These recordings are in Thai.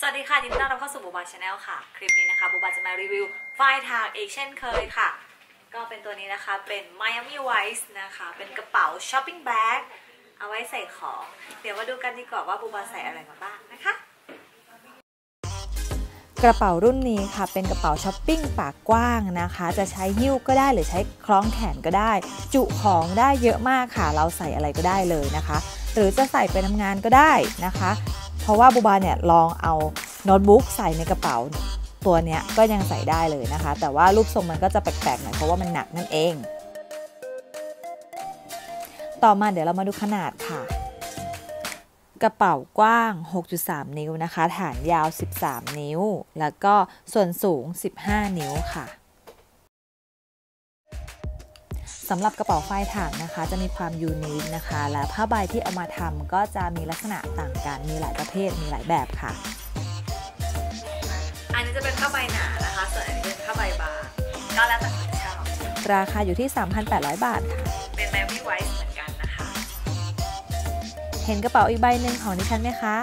สวัสดีค่ะยินดีต้อนรับเข้าสู่โบบา Channel ค่ะ คลิปนี้นะคะโบบาจะมารีวิว Freitag เช่นเคยค่ะ ก็เป็นตัวนี้นะคะเป็น Miami Vice นะคะ เป็นกระเป๋า shopping bag เอาไว้ใส่ของ เดี๋ยวมาดูกันดีกว่าว่าโบบาใส่อะไรมาบ้างนะคะกระเป๋ารุ่นนี้ค่ะเป็นกระเป๋าช้อปปิ้งปากกว้างนะคะ จะใช้หิ้วก็ได้หรือใช้คล้องแขนก็ได้ จุของได้เยอะมากค่ะ เราใส่อะไรก็ได้เลยนะคะ หรือจะใส่ไปทำงานก็ได้นะคะ ราะว่าบูบาเนี่ยลองเอาโน้ตบุ๊กใส่ในกระเป๋าตัวเนี้ยก็ยังใส่ได้เลยนะคะ แต่ว่ารูปทรงมันก็จะแปลกๆหน่อยเพราะว่ามันหนักนั่นเอง ต่อมาเดี๋ยวเรามาดูขนาดค่ะ กระเป๋ากว้าง 6.3 นิ้วนะคะ ฐานยาว 13 นิ้ว แล้วก็ส่วนสูง 15 นิ้วค่ะ สำหรับกระเป๋าไฟถังนะคะ จะมีความยูนิคนะคะ และผ้าใบที่เอามาทำก็จะมีลักษณะต่างกันมีหลายประเภทมีหลายแบบค่ะ อันนี้จะเป็นผ้าใบหนานะคะ ส่วนอันนี้เป็นผ้าใบบางก็แล้วแต่คนชอบราคาอยู่ที่ 3,800 บาทค่ะ เป็น Miami Vice เหมือนกันนะคะ เห็นกระเป๋าอีกใบหนึ่งของดิฉันไหมคะ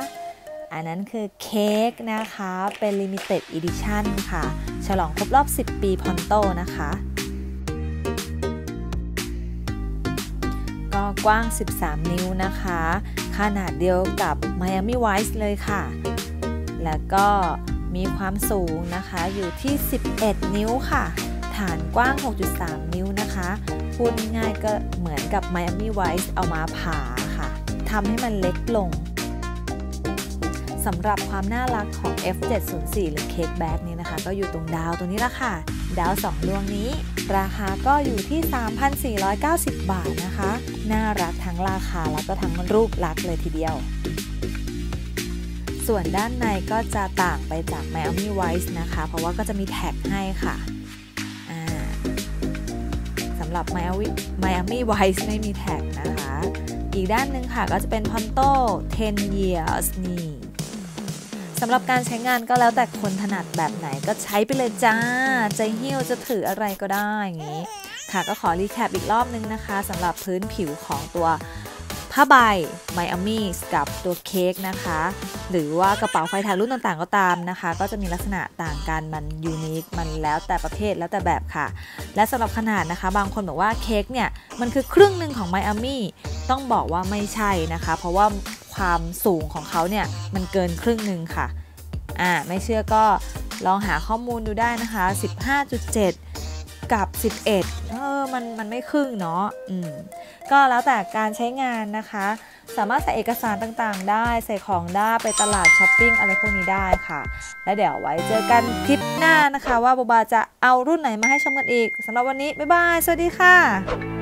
อันนั้นคือเค้กนะคะ เป็น Limited Edition ค่ะ ฉลองครบรอบ 10 ปีพอนโตนะคะ กว้าง 13 นิ้วนะคะ ขนาดเดียวกับ Miami Vice เลยค่ะ แล้วก็มีความสูงนะคะอยู่ที่ 11 นิ้วค่ะ ฐานกว้าง 6.3 นิ้วนะคะ พูดง่ายๆก็เหมือนกับ Miami Vice เอามาผ่าค่ะทำให้มันเล็กลงสำหรับความน่ารักของ F704 หรือเค้กแบ็กนี้ ก็อยู่ตรงดาวตรงนี้ละค่ะ ดาว2ดวงนี้ ราคาก็อยู่ที่ 3,490 บาทนะคะ น่ารักทั้งราคาแล้วก็ทั้งรูปลักษณ์เลยทีเดียว ส่วนด้านในก็จะต่างไปจาก Miami Vice นะคะ เพราะว่าก็จะมีแท็กให้ค่ะสำหรับ Miami Miami Vice ไม่มีแท็กนะคะ อีกด้านหนึ่งค่ะก็จะเป็น Ponto 10 years นี่ สำหรับการใช้งานก็แล้วแต่คนถนัดแบบไหนก็ใช้ไปเลยจ้า ใจะหิ้วจะถืออะไรก็ได้อย่างนี้ ค่ะก็ขอรีแคปอีกรอบนึงนะคะสำหรับพื้นผิวของตัวผ้าใบไมอามี่กับตัวเค้กนะคะ หรือว่ากระเป๋าไฟถ่ายรุ่นต่างๆก็ตามนะคะ ก็จะมีลักษณะต่างกันมันยูนิคมันแล้วแต่ประเภทแล้วแต่แบบค่ะ และสำหรับขนาดนะคะ บางคนบอกว่าเค้กเนี่ย มันคือครึ่งหนึ่งของไมอามี่ ต้องบอกว่าไม่ใช่นะคะ เพราะว่าความสูงของเขาเนี่ยมันเกินครึ่งหนึ่งค่ะอ่าไม่เชื่อก็ลองหาข้อมูลดูได้นะคะ 15.7 กับ 11 เออมันมันไม่ครึ่งเนาะอืมก็แล้วแต่การใช้งานนะคะ สามารถใส่เอกสารต่างๆ ได้ใส่ของได้ไปตลาดช้อปปิ้งอะไรพวกนี้ได้ค่ะ แล้วเดี๋ยวไว้เจอกันคลิปหน้านะคะ ว่าโบบาจะเอารุ่นไหนมาให้ชมกันอีกสำหรับวันนี้ บ๊ายบาย สวัสดีค่ะ